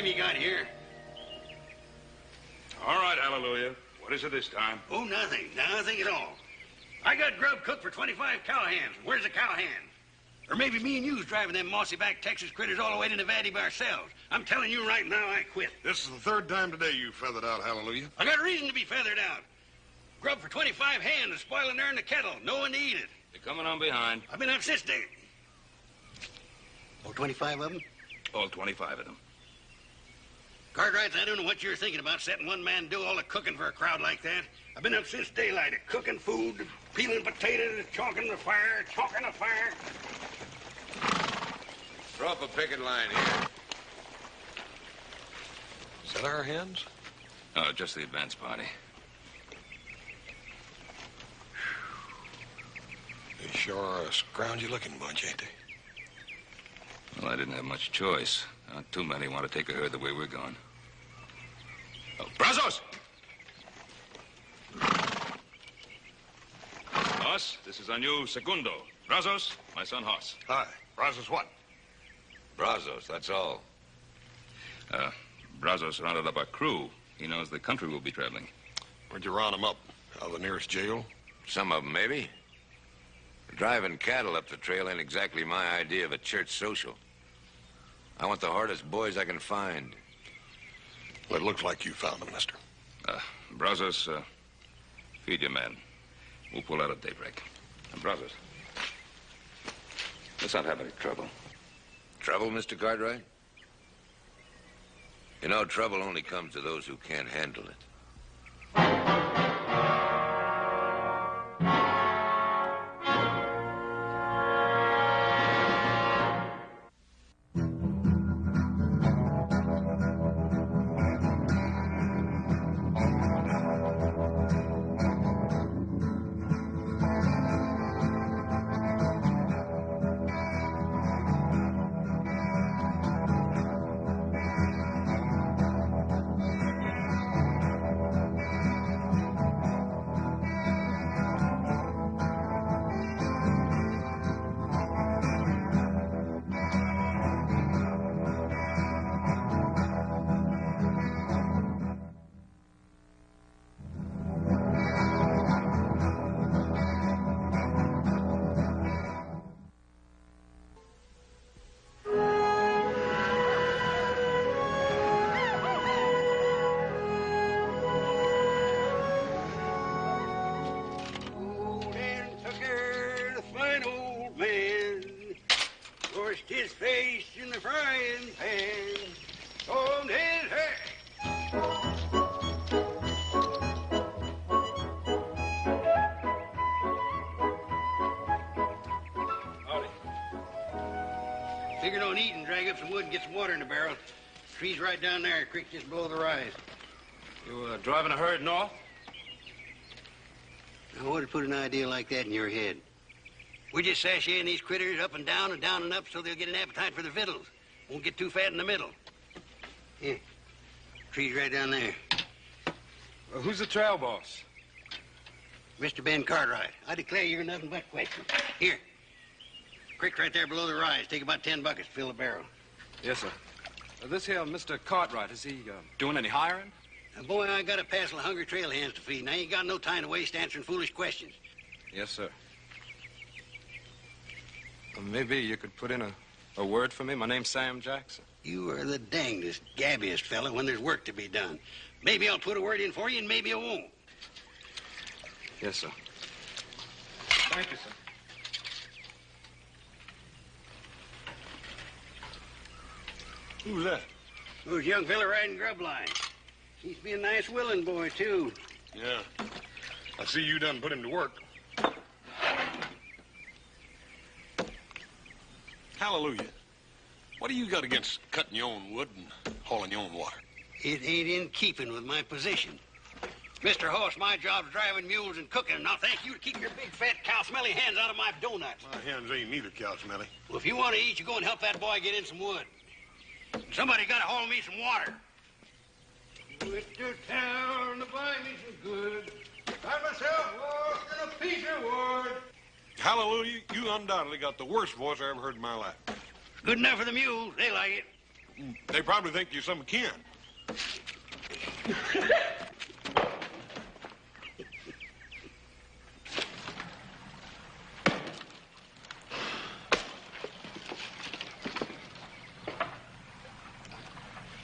time you got here? All right, hallelujah. What is it this time? Oh, nothing. Nothing at all. I got grub cooked for 25 cowhands. Where's the cowhands? Or maybe me and you's driving them mossy back Texas critters all the way to Nevada by ourselves. I'm telling you right now, I quit. This is the third time today you feathered out, hallelujah. I got a reason to be feathered out. Grub for 25 hands is spoiling there in the kettle. No one to eat it. They're coming on behind. I've been up since day. Oh, 25 of them? All 25 of them. Cartwrights, I don't know what you're thinking about setting one man do all the cooking for a crowd like that. I've been up since daylight, cooking food, peeling potatoes, chalking the fire, chalking the fire. Throw up a picket line here. Is that our hens? Oh, just the advance party. They sure are a scroungy looking bunch, ain't they? Well, I didn't have much choice. Not too many want to take a herd the way we're going. Oh, Brazos! Hoss, this is our new segundo. Brazos, my son Hoss. Hi. Brazos what? Brazos, that's all. Uh, Brazos rounded up our crew. He knows the country we'll be traveling. Where'd you round them up? Out of the nearest jail? Some of them, maybe. Driving cattle up the trail ain't exactly my idea of a church social. I want the hardest boys I can find. Well, it looks like you found them, mister. Uh, Brazos, uh, feed your men. We'll pull out at daybreak. And Brazos, let's not have any trouble. Trouble, Mr. Cartwright? You know, trouble only comes to those who can't handle it. His face in the frying pan, combed his. Howdy. Figured on eating, drag up some wood and get some water in the barrel. Tree's right down there, creek just below the rise. You uh, driving a herd north? Now, what would put an idea like that in your head? We just sashaying these critters up and down and down and up so they'll get an appetite for the victuals. Won't get too fat in the middle. Here. Tree's right down there. Well, who's the trail boss? Mr. Ben Cartwright, I declare you're nothing but question. Here. Creek right there below the rise. Take about ten buckets to fill the barrel. Yes, sir. Uh, this here Mr. Cartwright, is he uh, doing any hiring? Now, boy, I got a passel of hungry trail hands to feed, and I ain't got no time to waste answering foolish questions. Yes, sir. Uh, maybe you could put in a, a word for me. My name's Sam Jackson. You are the dangest, gabbiest fella when there's work to be done. Maybe I'll put a word in for you, and maybe I won't. Yes, sir. Thank you, sir. Who's that? Who's young fella riding grub line? Seems to be a nice willing boy, too. Yeah. I see you done put him to work. Hallelujah. What do you got against cutting your own wood and hauling your own water? It ain't in keeping with my position. Mr. Hoss, my job's driving mules and cooking. Now, thank you to keep your big, fat, cow-smelly hands out of my donuts. My hands ain't neither cow smelly. Well, if you want to eat, you go and help that boy get in some wood. Somebody got to haul me some water. Went to town to buy me some good. Got myself lost in a piece of wood. Hallelujah, you undoubtedly got the worst voice I ever heard in my life. Good enough for the mules. They like it. They probably think you're some kin.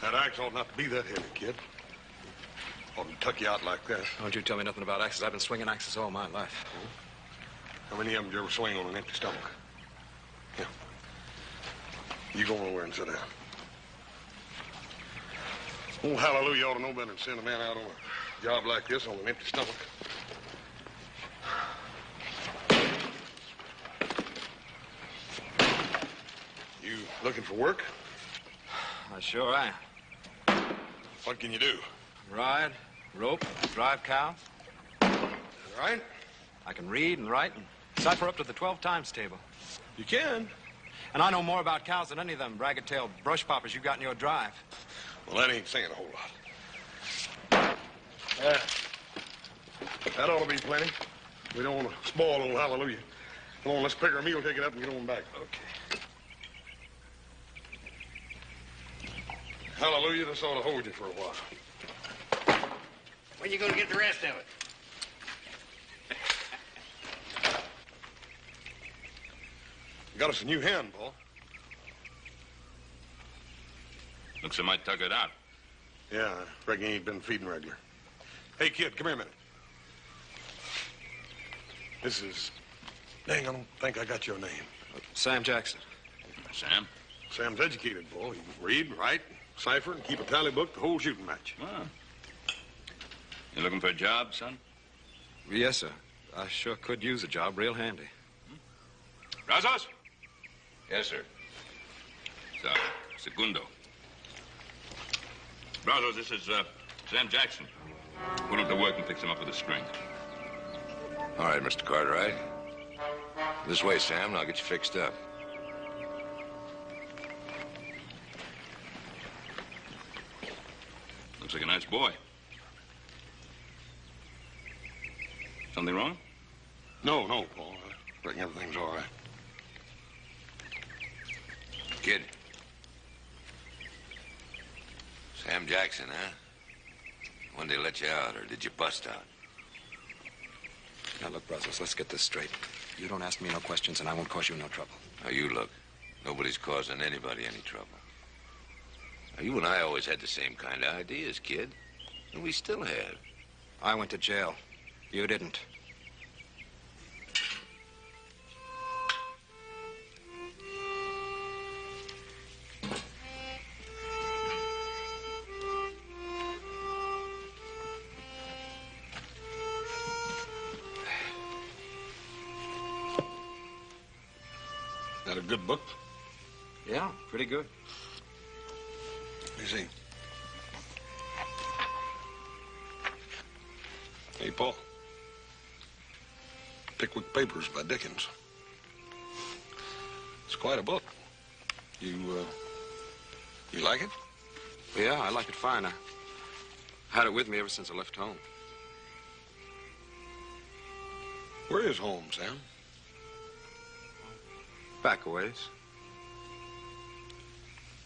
that axe ought not to be that heavy, kid. Ought to tuck you out like that. Don't you tell me nothing about axes. I've been swinging axes all my life. Hmm? How many of them did you ever swing on an empty stomach? Yeah. You go nowhere and sit down. Oh, hallelujah, you ought to know better than send a man out on a job like this on an empty stomach. You looking for work? I sure am. What can you do? Ride, rope, drive cows. All right? I can read and write and cipher up to the 12 times table. You can. And I know more about cows than any of them ragged-tailed brush poppers you got in your drive. Well, that ain't saying a whole lot. Yeah. That ought to be plenty. We don't want to spoil old hallelujah. Come on, let's pick our meal, take it up, and get on back. Okay. Hallelujah, this ought to hold you for a while. When you gonna get the rest of it? Got us a new hand, Pa. Looks like I might tuck it out. Yeah, I reckon he ain't been feeding regular. Hey, kid, come here a minute. This is... Dang, I don't think I got your name. Sam Jackson. Sam? Sam's educated, boy. He can read, write, cipher, and keep a tally book the whole shooting match. Ah. You looking for a job, son? Yes, sir. I sure could use a job real handy. Brazos? Yes, sir. So, Segundo. Brazos, this is uh, Sam Jackson. Put him to work and fix him up with a string. All right, Mr. Cartwright. This way, Sam, and I'll get you fixed up. Looks like a nice boy. Something wrong? No, no, Pa. I reckon everything's all right. Kid. Sam Jackson, huh? When they let you out, or did you bust out? Now, look, Brazos, let's get this straight. You don't ask me no questions, and I won't cause you no trouble. Now, you look. Nobody's causing anybody any trouble. Now, you and I always had the same kind of ideas, kid. And we still have. I went to jail. You didn't. Ever since I left home. Where is home, Sam? Back a ways.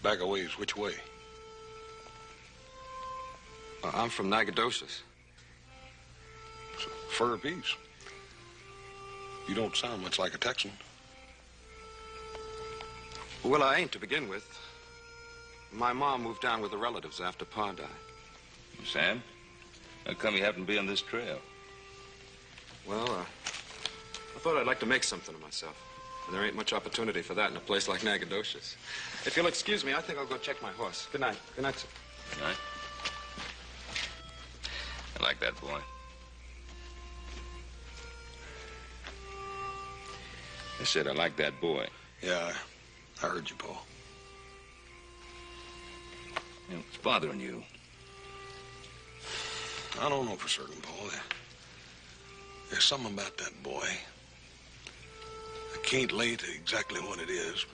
Back a ways, which way? Uh, I'm from Nacogdoches. It's a fur piece. You don't sound much like a Texan. Well, I ain't to begin with. My mom moved down with the relatives after Pa died. Sam? How come you happen to be on this trail? Well, uh, I thought I'd like to make something of myself. And there ain't much opportunity for that in a place like Nacogdoches. If you'll excuse me, I think I'll go check my horse. Good night. Good night, sir. All right. I like that boy. I said I like that boy. Yeah, I, heard you, Pa. You know, what's bothering you? I don't know for certain, Pa. There's something about that boy. I can't lay to exactly what it is.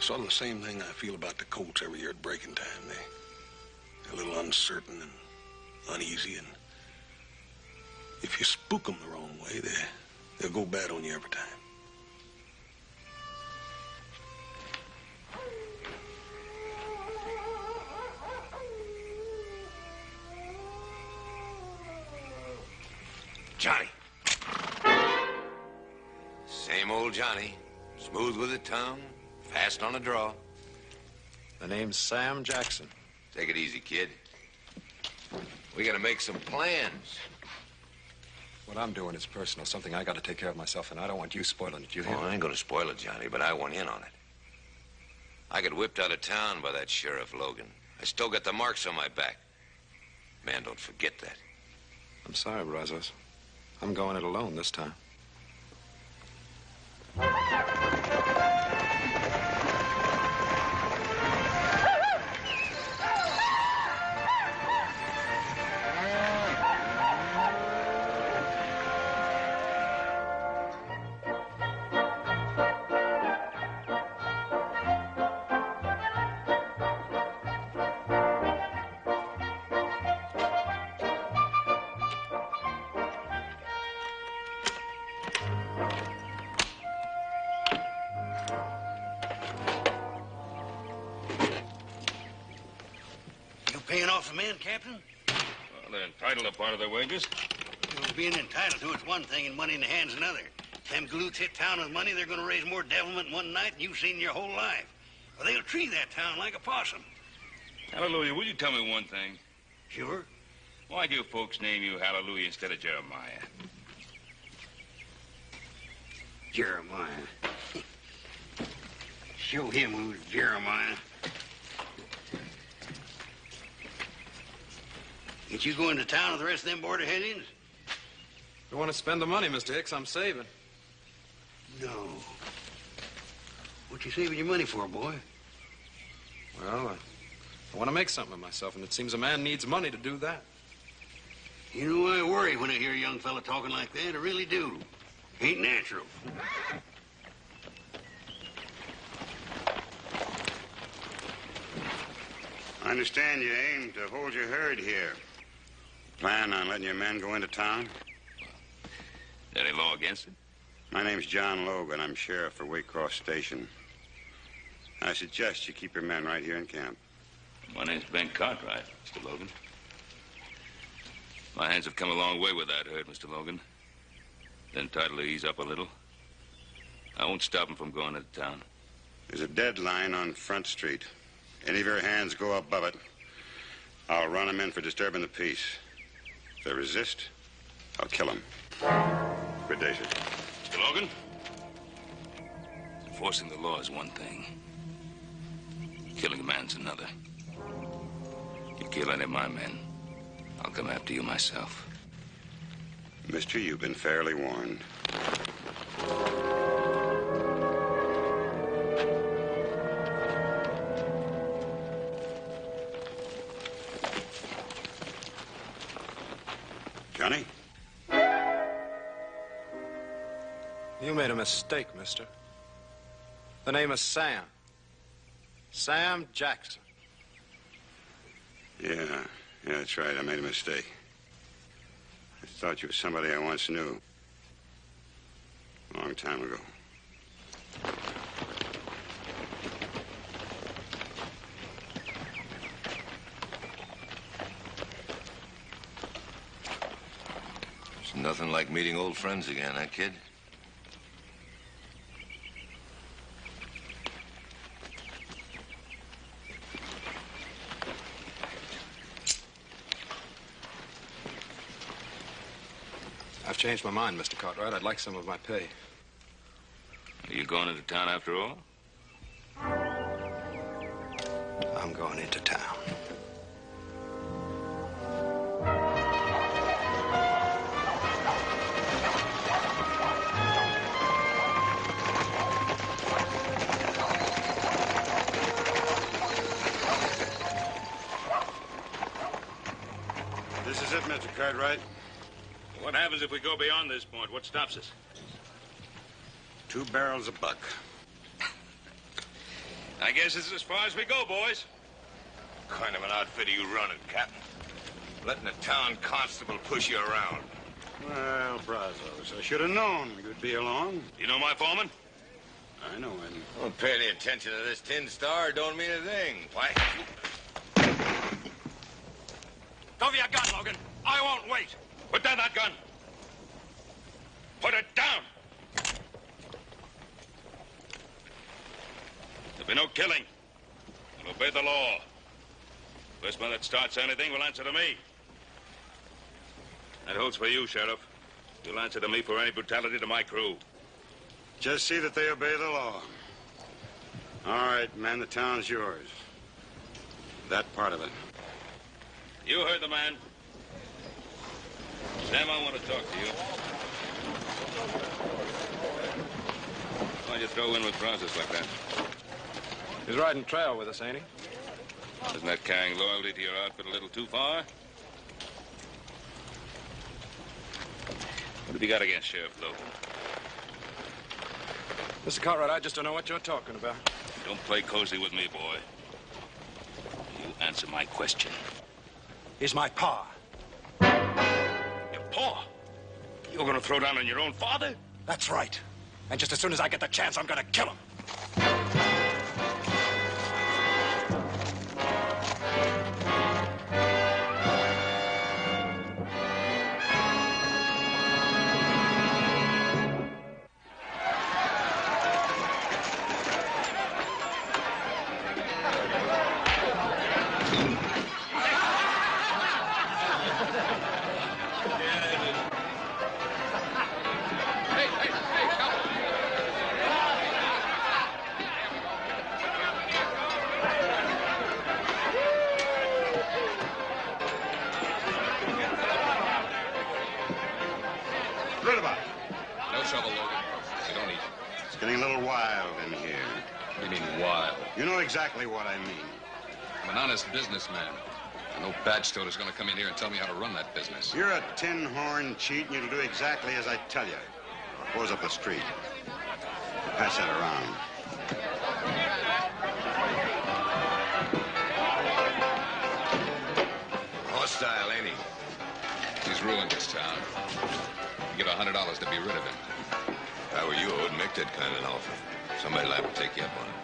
Sort of the same thing I feel about the Colts every year at breaking time. They, they're a little uncertain and uneasy, and if you spook them the wrong way, they, they'll go bad on you every time. Johnny. Same old Johnny. Smooth with the tongue, fast on the draw. The name's Sam Jackson. Take it easy, kid. We gotta make some plans. What I'm doing is personal, something I gotta take care of myself, and I don't want you spoiling it. You hear? Oh, I ain't gonna spoil it, Johnny, but I want in on it. I got whipped out of town by that Sheriff Logan. I still got the marks on my back. Man, don't forget that. I'm sorry, Brazos. I'm going it alone this time. Part of their wages. You know, being entitled to it's one thing and money in the hands another. Them galoots hit town with money, they're going to raise more devilment in one night than you've seen in your whole life. Or they'll treat that town like a possum. Hallelujah, will you tell me one thing? Sure. Why do you folks name you Hallelujah instead of Jeremiah? Jeremiah. Show him who's Jeremiah. Ain't you going to town with the rest of them border headings? You want to spend the money, Mr. Hicks? I'm saving. No. What you saving your money for, boy? Well, uh, I want to make something of myself, and it seems a man needs money to do that. You know, I worry when I hear a young fella talking like that. I really do. Ain't natural. I understand you aim to hold your herd here. Plan on letting your men go into town? Any law against it? My name's John Logan. I'm sheriff for Waycross Station. I suggest you keep your men right here in camp. My name's Ben Cartwright, Mr. Logan. My hands have come a long way with that herd, Mr. Logan. They're entitled to ease up a little. I won't stop them from going into town. There's a deadline on Front Street. Any of your hands go above it, I'll run them in for disturbing the peace. If they resist, I'll kill them. Good day, sir. Mr. Logan? Enforcing the law is one thing. Killing a man's another. You kill any of my men, I'll come after you myself. Mister, you've been fairly warned. Johnny? You made a mistake, mister. The name is Sam. Sam Jackson. Yeah, yeah, that's right. I made a mistake. I thought you were somebody I once knew. A long time ago. Nothing like meeting old friends again, huh, kid? I've changed my mind, Mr. Cartwright. I'd like some of my pay. Are you going into town after all? I'm going into town. This is. Cartwright. What happens if we go beyond this point? What stops us? Two barrels a buck. I guess it's as far as we go, boys. kind of an outfit are you running, Captain? Letting a town constable push you around. Well, Brazos, I should have known you'd be along. You know my foreman? I know him. Don't pay any attention to this tin star. Don't mean a thing. Why? Go for your gun, Logan. I won't wait. Put down that gun. Put it down! There'll be no killing. We'll obey the law. First man that starts anything will answer to me. That holds for you, Sheriff. You'll answer to me for any brutality to my crew. Just see that they obey the law. All right, man, the town's yours. That part of it. You heard the man. Sam, I want to talk to you. Why'd you throw in with Brazos like that? He's riding trail with us, ain't he? Isn't that carrying loyalty to your outfit a little too far? What have you got against Sheriff Logan? Mr. Cartwright, I just don't know what you're talking about. Don't play cozy with me, boy. You answer my question. He's my pa. Paw? You're gonna throw down on your own father? That's right. And just as soon as I get the chance, I'm gonna kill him. Trouble, Logan. You don't eat. It's getting a little wild in here. What do You mean wild? You know exactly what I mean. I'm an honest businessman. And no badge is gonna come in here and tell me how to run that business. You're a tin horn cheat, and you'll do exactly as I tell you. Goes up the street. Pass that around. Hostile, ain't he? He's ruined this town. Give a hundred dollars to be rid of him. If I were you, I wouldn't make that kind of an offer. Somebody liable to take you up on it.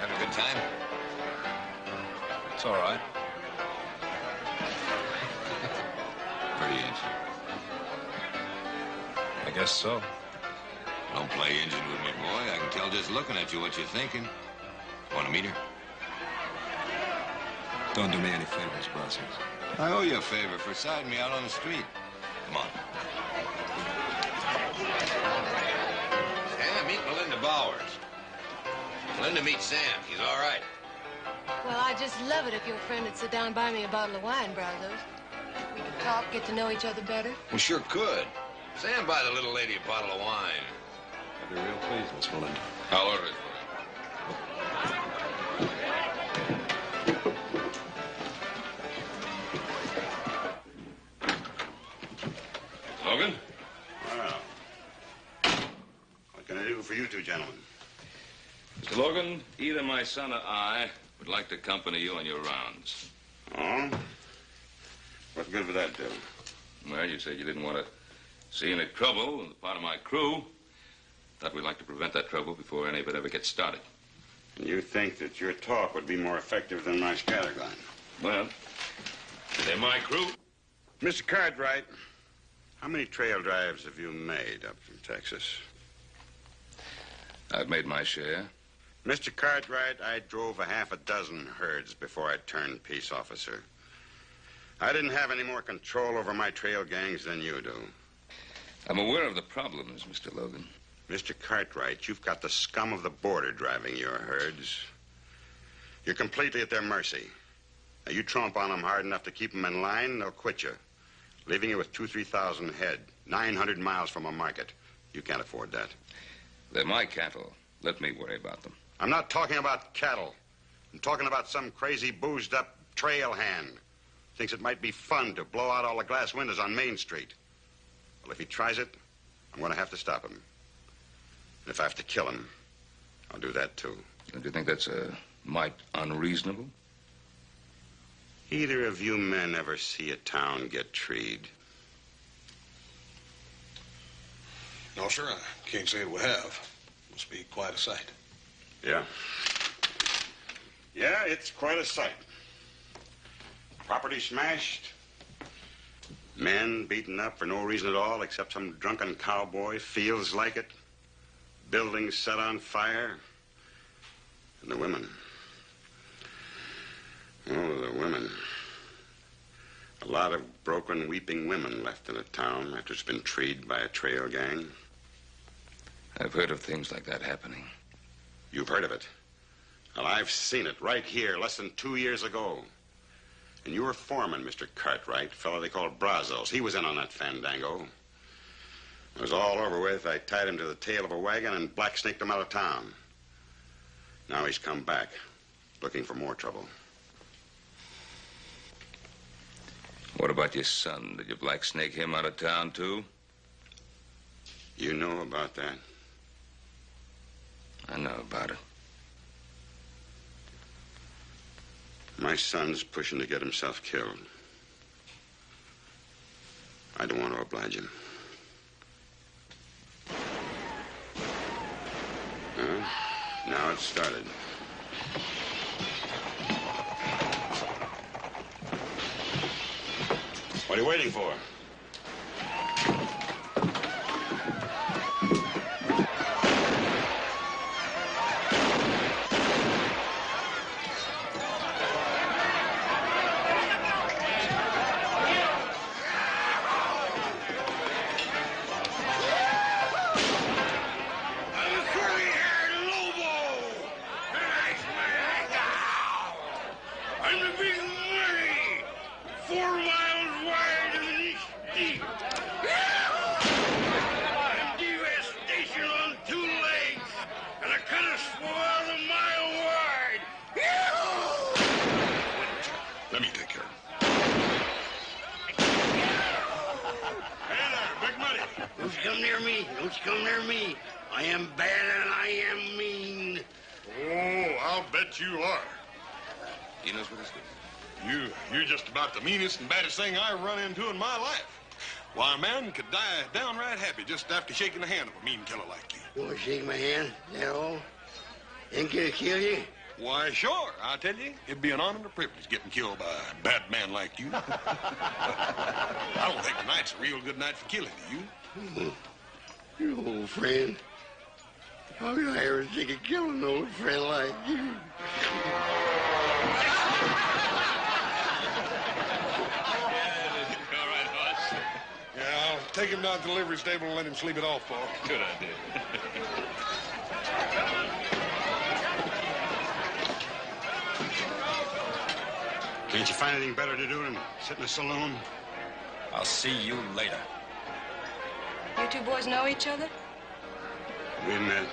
Having a good time? It's all right. Pretty ancient. I guess so. Don't play engine with me, boy. I can tell just looking at you what you're thinking. Want to meet her? Don't do me any favors, Brazos. I owe you a favor for siding me out on the street. Come on. Sam, meet Melinda Bowers. Melinda meet Sam. He's all right. Well, I'd just love it if your friend would sit down and buy me a bottle of wine, Brazos. We could talk, get to know each other better. We sure could. Sam buy the little lady a bottle of wine. I'd be real pleased, Miss Melinda. I'll order it. Logan? Well, what can I do for you two gentlemen? Mr. Logan, either my son or I would like to accompany you on your rounds. Oh? What good would that do? Well, you said you didn't want to see any trouble on the part of my crew. Thought we'd like to prevent that trouble before any of it ever gets started. And you think that your talk would be more effective than my scattergun? Well, they're my crew. Mr. Cartwright, how many trail drives have you made up from Texas? I've made my share. Mr. Cartwright, I drove a half a dozen herds before I turned peace officer. I didn't have any more control over my trail gangs than you do. I'm aware of the problems, Mr. Logan. Mr. Cartwright, you've got the scum of the border driving your herds. You're completely at their mercy. Now, you tromp on them hard enough to keep them in line, they'll quit you, leaving you with two, three thousand head, 900 miles from a market. You can't afford that. They're my cattle. Let me worry about them. I'm not talking about cattle. I'm talking about some crazy, boozed up trail hand. Thinks it might be fun to blow out all the glass windows on Main Street. Well, if he tries it, I'm going to have to stop him. And if I have to kill him, I'll do that too. Don't you think that's uh, a mite unreasonable? Either of you men ever see a town get treed? No, sir, I can't say it we have. Must be quite a sight. Yeah. Yeah, it's quite a sight. Property smashed. Men beaten up for no reason at all except some drunken cowboy feels like it. Buildings set on fire. And the women. Oh, the women. A lot of broken, weeping women left in a town after it's been treed by a trail gang. I've heard of things like that happening. You've heard of it. Well, I've seen it right here less than two years ago. And you were foreman, Mr. Cartwright, fellow they called Brazos. He was in on that fandango. It was all over with. I tied him to the tail of a wagon and black snaked him out of town. Now he's come back, looking for more trouble. What about your son? Did you black snake him out of town, too? You know about that? I know about it. My son's pushing to get himself killed. I don't want to oblige him. Now it's started. What are you waiting for? I'm a curly-haired Lobo! And I smack out! I'm the big money! Four miles wide and an inch deep! I'm devastation on two legs! And I cut a swell a mile wide! Let me take care of him. Hey there, big money! Don't you come near me! Don't you come near me! I am bad and I am mean! Oh, I'll bet you are. He knows what he's doing. You, you're just about the meanest and baddest thing I run into in my life. Why, a man could die downright happy just after shaking the hand of a mean killer like you. You want to shake my hand? That all? Ain't gonna kill you? Why, sure, I tell you, it'd be an honor and a privilege getting killed by a bad man like you. I don't think tonight's a real good night for killing, do you? Hmm. You old friend. How could I ever think of killing an old friend like you? All right, Hoss. Yeah, I'll take him down to the livery stable and let him sleep it off, Pa. Good idea. Can't you find anything better to do than sit in a saloon? I'll see you later. You two boys know each other? We met.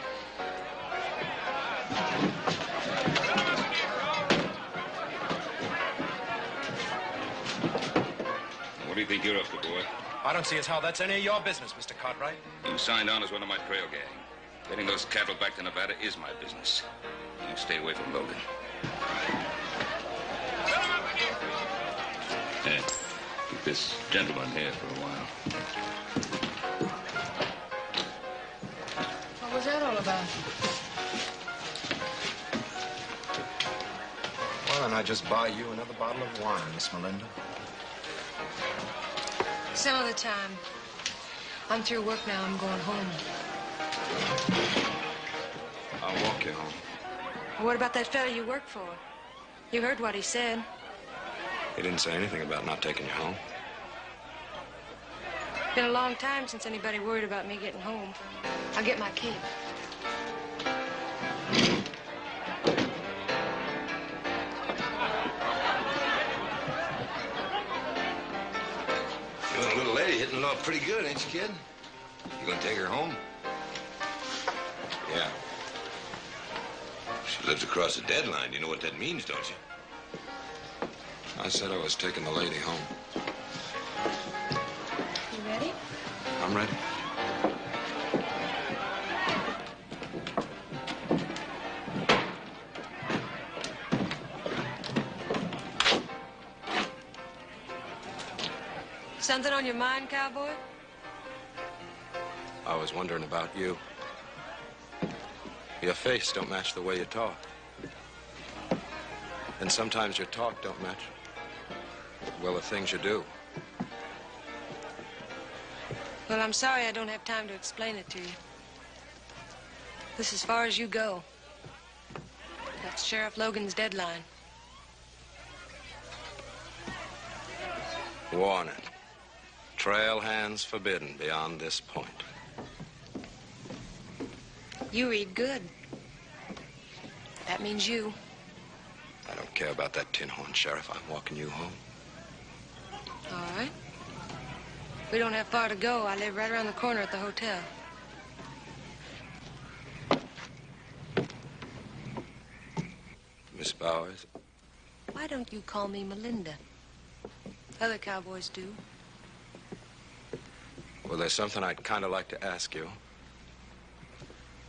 What do you think you're up to, boy? I don't see as how that's any of your business, Mr. Cartwright. You signed on as one of my trail gang. Getting those cattle back to Nevada is my business. You stay away from Logan. Yeah, keep this gentleman here for a while. What was that all about? Why don't I just buy you another bottle of wine, Miss Melinda. Some other time. I'm through work now. I'm going home. I'll walk you home. What about that fellow you work for? You heard what he said. He didn't say anything about not taking you home. Been a long time since anybody worried about me getting home. I'll get my key. Little lady hitting it off pretty good, ain't you, kid? You gonna take her home? Yeah. She lives across the deadline. You know what that means, don't you? I said I was taking the lady home. You ready? I'm ready. Something on your mind, cowboy? I was wondering about you. Your face don't match the way you talk. And sometimes your talk don't match, well, the things you do. Well, I'm sorry I don't have time to explain it to you. This is as far as you go. That's Sheriff Logan's deadline. Warning. Trail hands forbidden beyond this point. You read good. That means you. I don't care about that tin horn, Sheriff. I'm walking you home. All right. We don't have far to go. I live right around the corner at the hotel. Miss Bowers, Why don't you call me Melinda? Other cowboys do. Well, there's something I'd kind of like to ask you.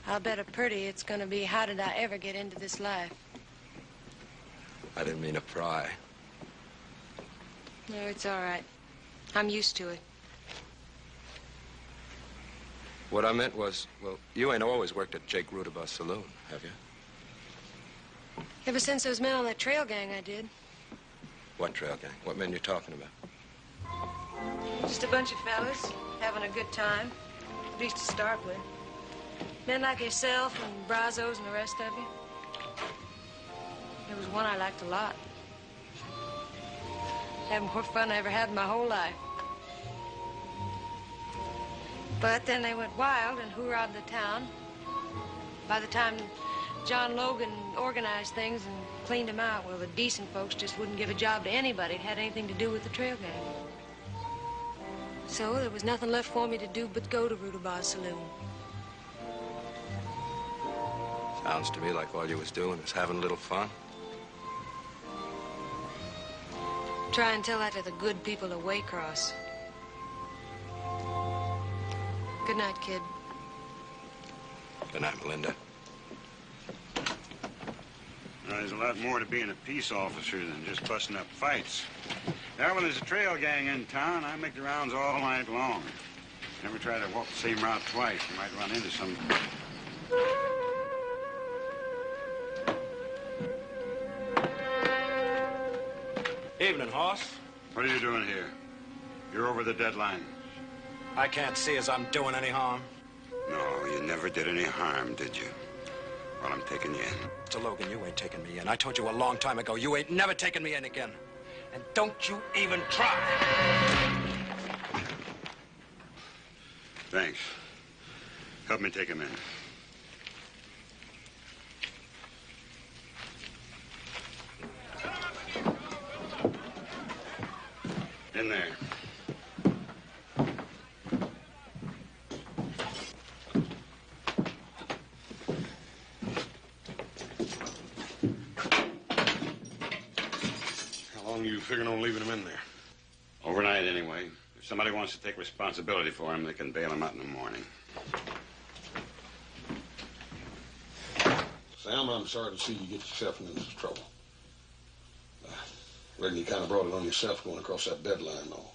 I'll bet a pretty it's gonna be how did I ever get into this life? I didn't mean to pry. No, it's all right. I'm used to it. What I meant was, well, you ain't always worked at Jake Rudabaugh's saloon, have you? Ever since those men on that trail gang, I did. What trail gang? What men you talking about? Just a bunch of fellas having a good time, at least to start with. Men like yourself and Brazos and the rest of you. There was one I liked a lot. Having more fun I ever had in my whole life. But then they went wild and hoorah'd the town. By the time John Logan organized things and cleaned them out, well, the decent folks just wouldn't give a job to anybody that had anything to do with the trail gang. So there was nothing left for me to do but go to Rudabaugh's saloon. Sounds to me like all you was doing was having a little fun. Try and tell that to the good people of Waycross. Good night, kid. Good night, Melinda. Now, there's a lot more to being a peace officer than just busting up fights. Now, when there's a trail gang in town, I make the rounds all night long. Never try to walk the same route twice. You might run into some. Evening, Hoss. What are you doing here? You're over the deadline. I can't see as I'm doing any harm. No, you never did any harm, did you? Well, I'm taking you in. Mr. Logan, you ain't taking me in. I told you a long time ago, you ain't never taking me in again. And don't you even try. Thanks. Help me take him in there. How long you figuring on leaving him in there? Overnight, anyway. If somebody wants to take responsibility for him, they can bail him out in the morning. Sam, I'm sorry to see you get yourself into this trouble. I reckon you kind of brought it on yourself going across that deadline, though.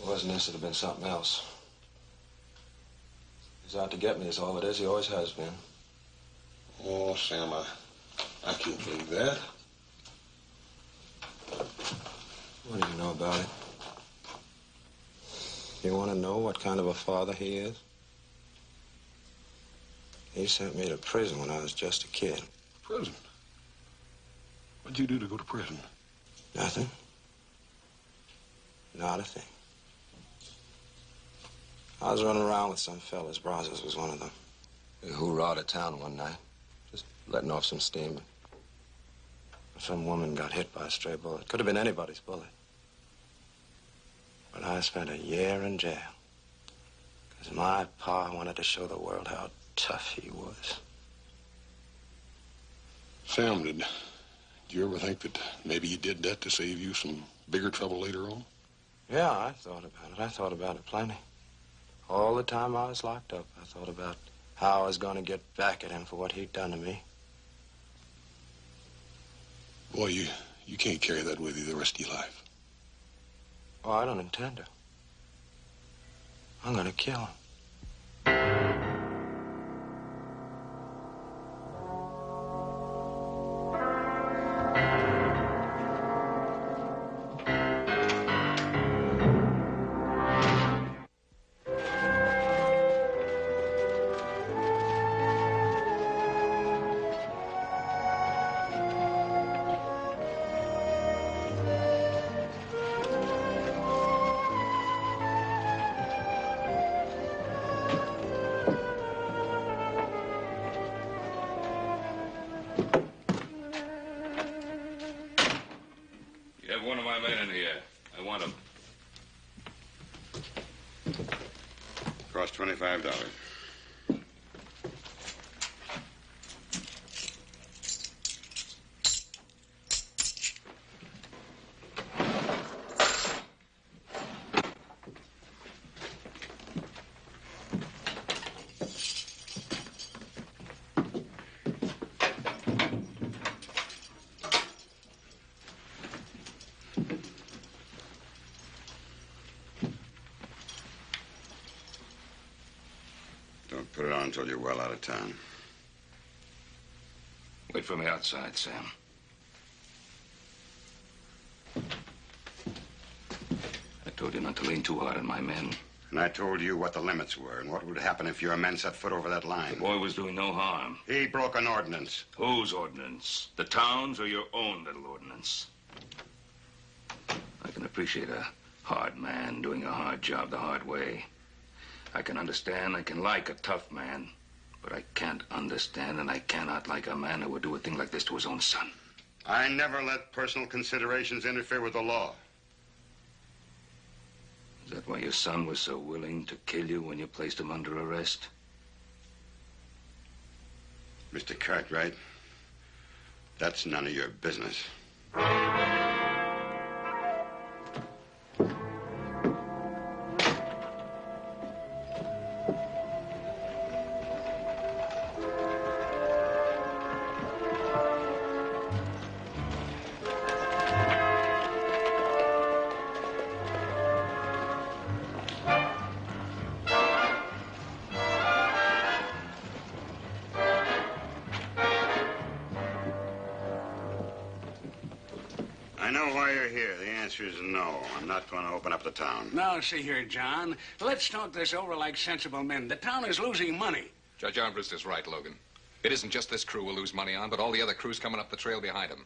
It wasn't this, it'd have been something else. He's out to get me, is all it is. He always has been. Oh, Sam, I, I can't believe that. What do you know about it? You want to know what kind of a father he is? He sent me to prison when I was just a kid. Prison? What'd you do to go to prison? Nothing. Not a thing. I was running around with some fellas. Brazos was one of them. We hoorah'd at town one night, just letting off some steam. Some woman got hit by a stray bullet. Could have been anybody's bullet. But I spent a year in jail. Because my pa wanted to show the world how tough he was. Sam, did, you ever think that maybe you did that to save you some bigger trouble later on? Yeah, I thought about it. I thought about it plenty. All the time I was locked up, I thought about how I was going to get back at him for what he'd done to me. Boy, you, you can't carry that with you the rest of your life. Oh, I don't intend to. I'm to kill him. my men in here. I want them. Cost $25. Town. Wait for me outside, Sam. I told you not to lean too hard on my men. And I told you what the limits were and what would happen if your men set foot over that line. The boy was doing no harm. He broke an ordinance. Whose ordinance? The town's or your own little ordinance? I can appreciate a hard man doing a hard job the hard way. I can understand, I can like a tough man. But I can't understand and I cannot like a man who would do a thing like this to his own son. I never let personal considerations interfere with the law. Is that why your son was so willing to kill you when you placed him under arrest? Mr. Cartwright, that's none of your business. Why you're here. The answer is no. I'm not going to open up the town. Now, see here, John. Let's talk this over like sensible men. The town is losing money. Judge Armbrust is right, Logan. It isn't just this crew we'll lose money on, but all the other crews coming up the trail behind them.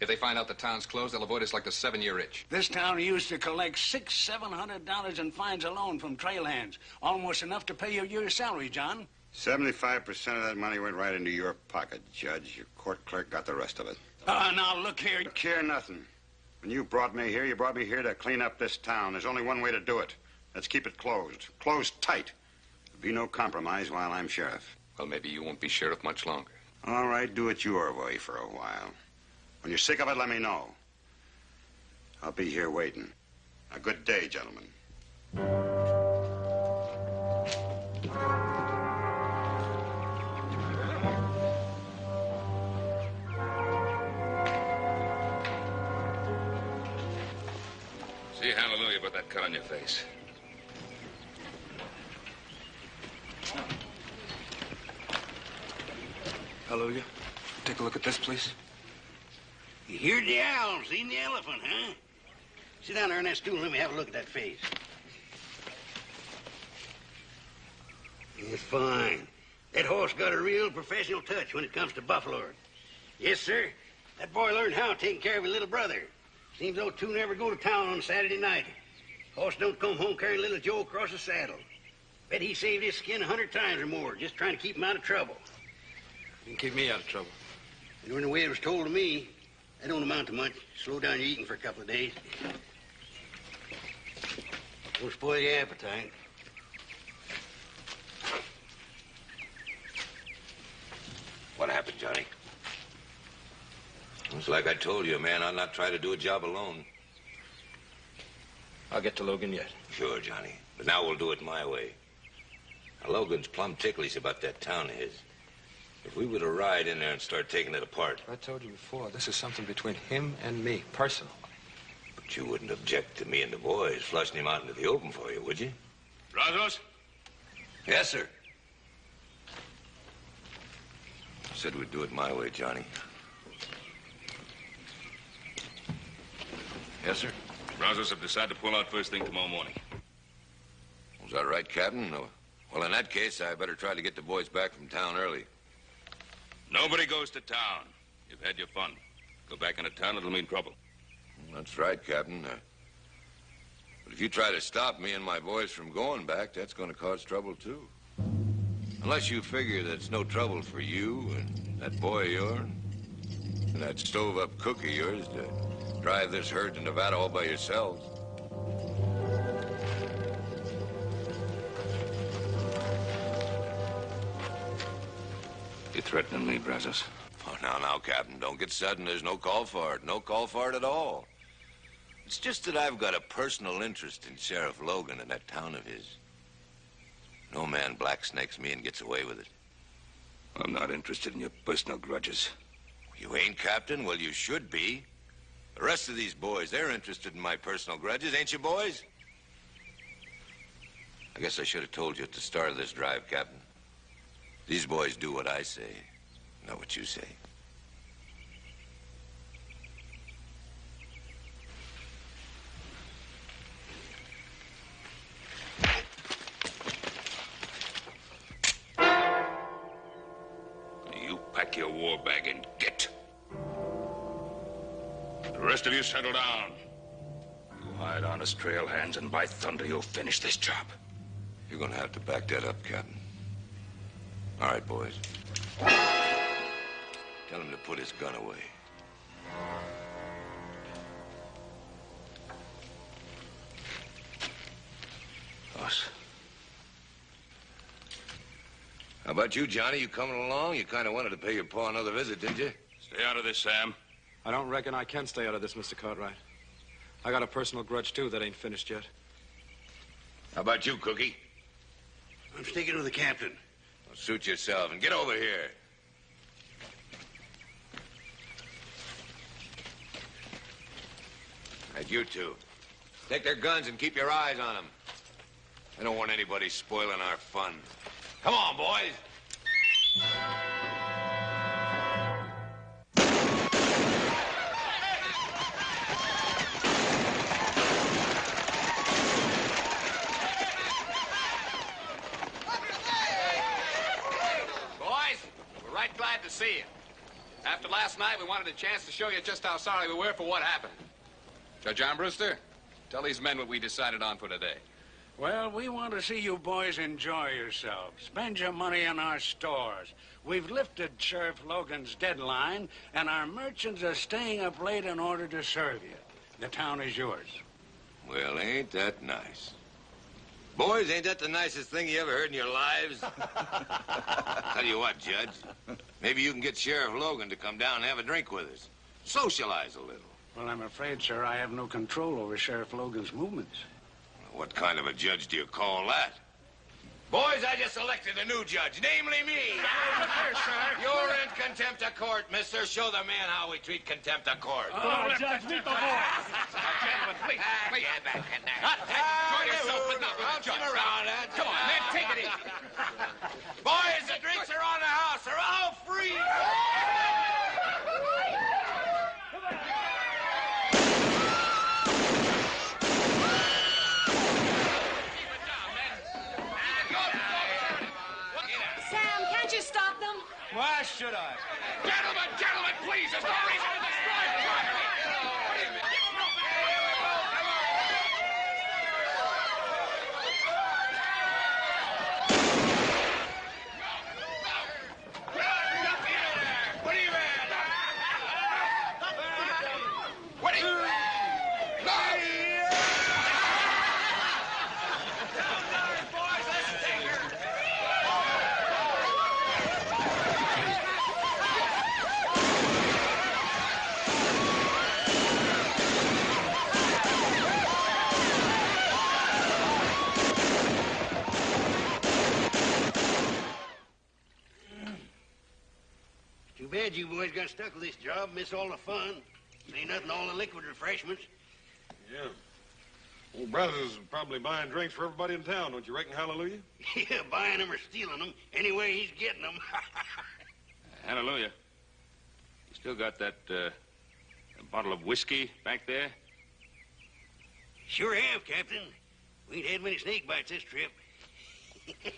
If they find out the town's closed, they'll avoid us like the seven-year itch. This town used to collect six, seven hundred dollars in fines alone from trail hands. Almost enough to pay your year's salary, John. 75% of that money went right into your pocket, Judge. Your court clerk got the rest of it. Ah, now look here. Care nothing. When you brought me here, you brought me here to clean up this town. There's only one way to do it. Let's keep it closed. Closed tight. There'll be no compromise while I'm sheriff. Well, maybe you won't be sheriff much longer. All right, do it your way for a while. When you're sick of it, let me know. I'll be here waiting. A good day, gentlemen. About that cut on your face. Hallelujah. Take a look at this, please. You heard the owl, seen the elephant, huh? Sit down there on that stool and let me have a look at that face. It's fine. That Hoss got a real professional touch when it comes to buffalo. Yes, sir. That boy learned how taking care of his little brother. Seems those two never go to town on Saturday night. Hoss don't come home carrying little Joe across the saddle. Bet he saved his skin a hundred times or more just trying to keep him out of trouble. You can keep me out of trouble. And when the way it was told to me, that don't amount to much. Slow down your eating for a couple of days. Don't spoil your appetite. What happened, Johnny? It's like I told you, man ought not try to do a job alone. I'll get to Logan yet. Sure, Johnny. But now we'll do it my way. Now, Logan's plumb ticklish about that town of his. If we were to ride in there and start taking it apart, I told you before, this is something between him and me, personal. but you wouldn't object to me and the boys flushing him out into the open for you, would you? Brazos? Yes, sir. Said we'd do it my way, Johnny. Yes, sir. Brazos have decided to pull out first thing tomorrow morning. Is that right, Captain? No. Well, in that case, I better try to get the boys back from town early. Nobody goes to town. You've had your fun. Go back into town, it'll mean trouble. That's right, Captain. Uh, but if you try to stop me and my boys from going back, that's going to cause trouble, too. Unless you figure that's no trouble for you and that boy of yours and that stove-up cook of yours to Drive this herd to Nevada all by yourselves. You threatening me, Brazos? Oh, now, now, Captain, don't get sudden. There's no call for it. No call for it at all. It's just that I've got a personal interest in Sheriff Logan and that town of his. No man black snakes me and gets away with it. I'm not interested in your personal grudges. You ain't, Captain? Well, you should be. The rest of these boys, they're interested in my personal grudges, ain't you, boys? I guess I should have told you at the start of this drive, Captain. These boys do what I say, not what you say. Of you settle down. You hired honest trail hands, and by thunder, you'll finish this job. You're gonna have to back that up, Captain. All right, boys. Tell him to put his gun away. Boss. How about you, Johnny? You coming along? You kind of wanted to pay your pa another visit, didn't you? Stay out of this, Sam. I don't reckon I can stay out of this, Mr. Cartwright. I got a personal grudge, too, that ain't finished yet. How about you, Cookie? I'm sticking with the captain. Well, suit yourself and get over here. And you two. Take their guns and keep your eyes on them. I don't want anybody spoiling our fun. Come on, boys. Boys, see you. After last night, we wanted a chance to show you just how sorry we were for what happened. Judge Armbruster, tell these men what we decided on for today. Well, we want to see you boys enjoy yourselves. Spend your money in our stores. We've lifted Sheriff Logan's deadline, and our merchants are staying up late in order to serve you. The town is yours. Well, ain't that nice? Boys, ain't that the nicest thing you ever heard in your lives? Tell you what, Judge. Maybe you can get Sheriff Logan to come down and have a drink with us. Socialize a little. Well, I'm afraid, sir, I have no control over Sheriff Logan's movements. What kind of a judge do you call that? Boys, I just elected a new judge, namely me. You're in contempt of court, mister. Show the man how we treat contempt of court. Oh, Judge, meet the boys. Gentlemen, ah, please, please. Get back in there. Not ah, Enjoy yourself, but not with the judge. around. Come on, man, take it easy. Boys, the drinks are on the house. They're all free. Sam, can't you stop them? Why should I? Gentlemen, gentlemen, please, there's no reason to destroy property. What do you mean? What are you at? What do you... Too bad you boys got stuck with this job, miss all the fun. Ain't nothing all the liquid refreshments. Yeah. Old Brazos is probably buying drinks for everybody in town, don't you reckon, Hallelujah? Yeah, buying them or stealing them. Anyway, he's getting them. Hallelujah. You still got that uh, bottle of whiskey back there? sure have, Captain. We ain't had many snake bites this trip.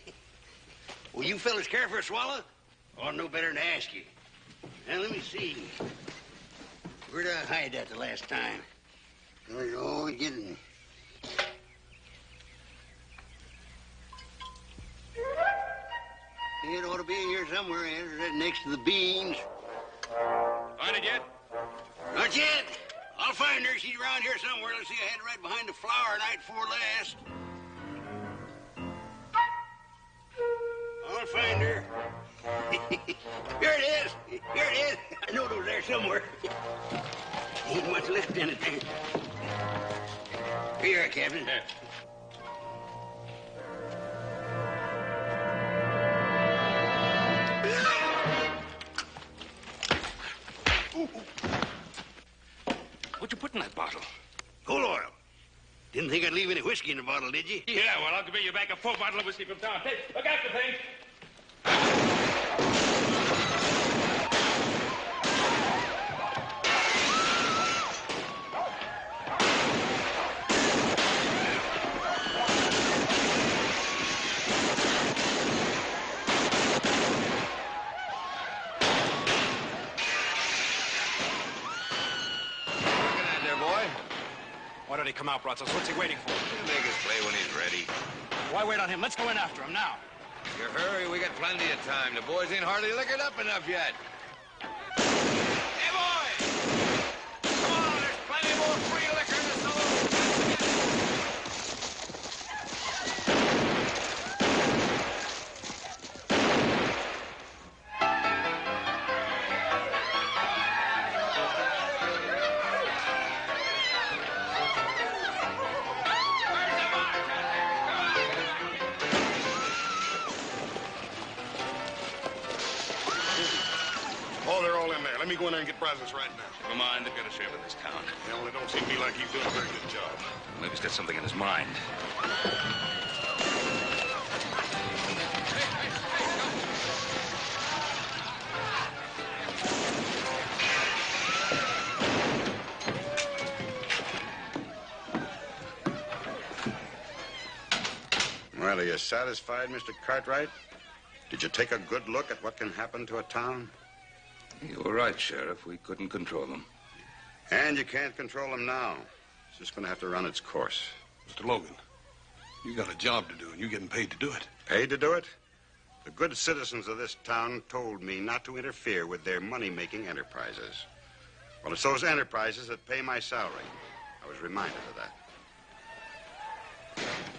Will you fellas care for a swallow? Ought to know better than to ask you. Now, let me see. Where'd I hide that the last time? Oh, you're always getting... It ought to be in here somewhere, Ed, right next to the beans. Find it yet? Not yet. I'll find her. She's around here somewhere. Let's see, I had her right behind the flour night before last. I'll find her. Here it is. Here it is. I know it was there somewhere. Ain't much left in it there. Here Captain. What'd you put in that bottle? Coal oil. Didn't think I'd leave any whiskey in the bottle, did you? Yeah, well, I'll give you back a full bottle of whiskey from town. Hey, look out the thing. Come out, Brazos? What's he waiting for? He'll make his play when he's ready. Why wait on him? Let's go in after him now. You hurry, we got plenty of time. The boys ain't hardly liquored up enough yet. Satisfied, Mr. Cartwright? Did you take a good look at what can happen to a town? You were right, Sheriff. We couldn't control them. And you can't control them now. It's just going to have to run its course. Mr. Logan, you got a job to do, and you're getting paid to do it. Paid to do it? The good citizens of this town told me not to interfere with their money-making enterprises. Well, it's those enterprises that pay my salary. I was reminded of that.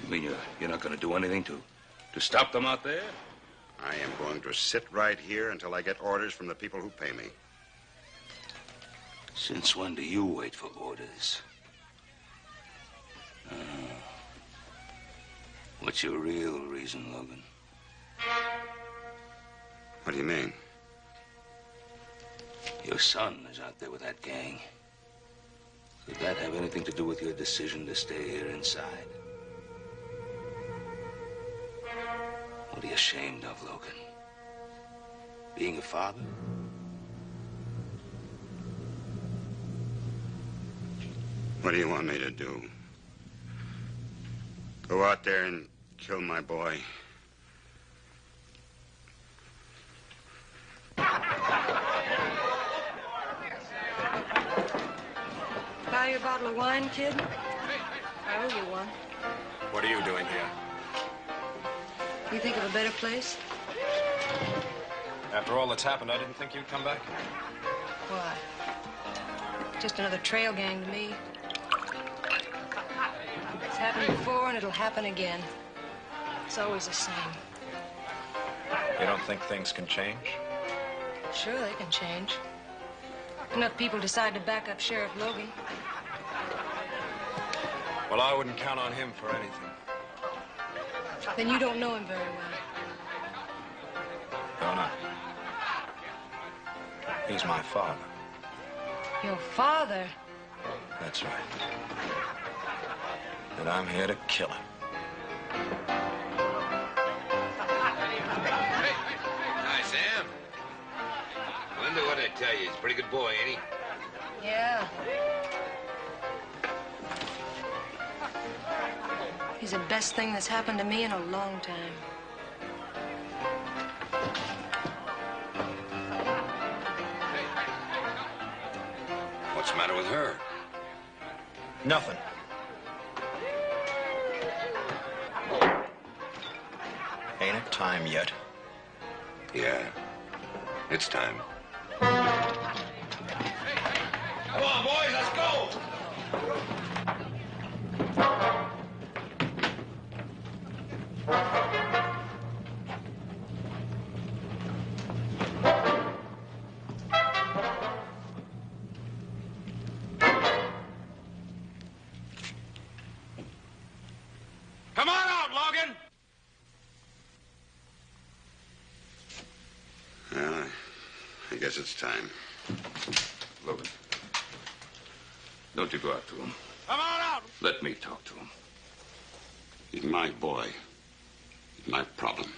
You mean you're, you're not going to do anything to, to stop them out there? I am going to sit right here until I get orders from the people who pay me. Since when do you wait for orders? Uh, what's your real reason, Logan? What do you mean? Your son is out there with that gang. Could that have anything to do with your decision to stay here inside? What are you ashamed of, Logan? Being a father? What do you want me to do? Go out there and kill my boy? Buy you a bottle of wine, kid? I owe you one. What are you doing here? You think of a better place? After all that's happened, I didn't think you'd come back. Why? Just another trail gang to me. It's happened before and it'll happen again. It's always the same. You don't think things can change? Sure, they can change. Enough people decide to back up Sheriff Logan. Well, I wouldn't count on him for anything. Then you don't know him very well. Don't I? He's my father. Your father? That's right. And I'm here to kill him. Hi, Sam. Wonder what I tell you. He's a pretty good boy, ain't he? Yeah. He's the best thing that's happened to me in a long time. What's the matter with her? Nothing. Ain't it time yet? Yeah. It's time. It's time. Logan. Don't you go out to him. Come on out! Let me talk to him. He's my boy. He's my problem.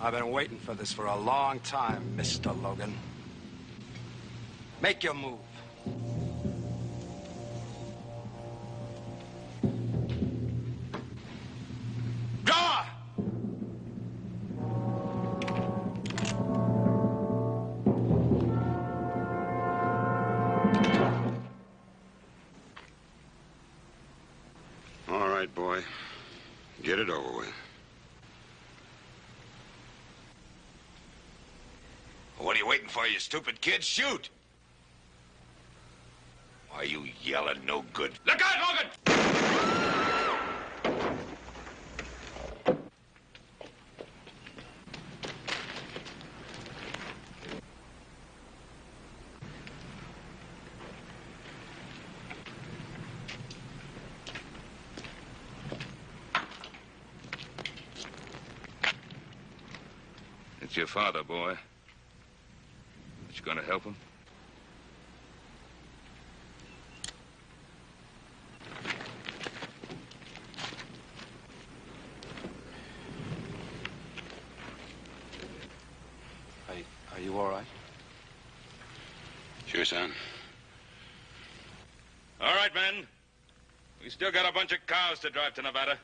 I've been waiting for this for a long time, Mr. Logan. Make your move. Waiting for, you stupid kid? Shoot! Why are you yelling no good? Look out, Logan! It's your father, boy. You gonna help him? Are, are you all right? Sure, son. All right, men. We still got a bunch of cows to drive to Nevada.